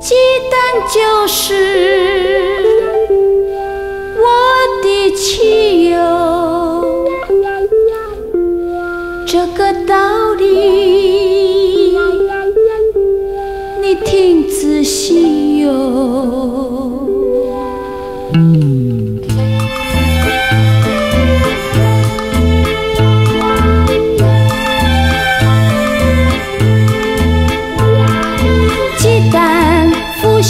鸡蛋就是我的汽油，这个道理你听仔细哟。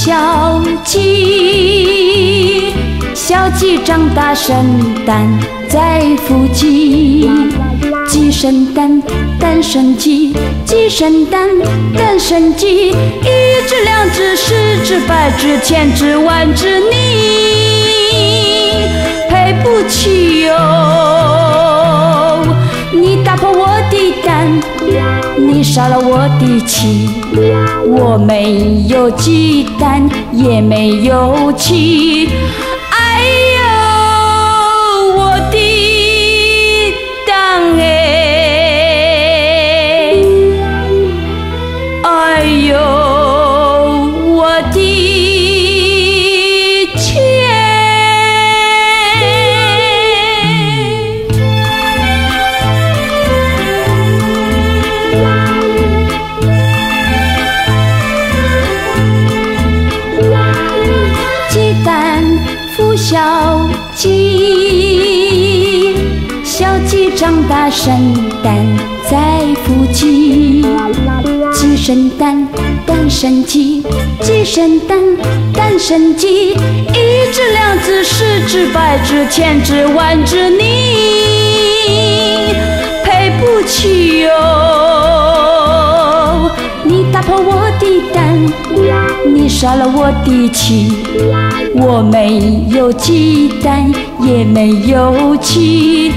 小鸡，小鸡长大生蛋在孵鸡，鸡生蛋，蛋生鸡，鸡生蛋，蛋生鸡，一只两只十只百只千只万只，你。你杀了我的气，我没有鸡蛋，也没有气。小鸡，小鸡长大生蛋再孵鸡，鸡生蛋，蛋生鸡，鸡生蛋，蛋生鸡，一只两只十只百只千只万只，你。破我的蛋，你杀了我的鸡，我没有鸡蛋，也没有鸡。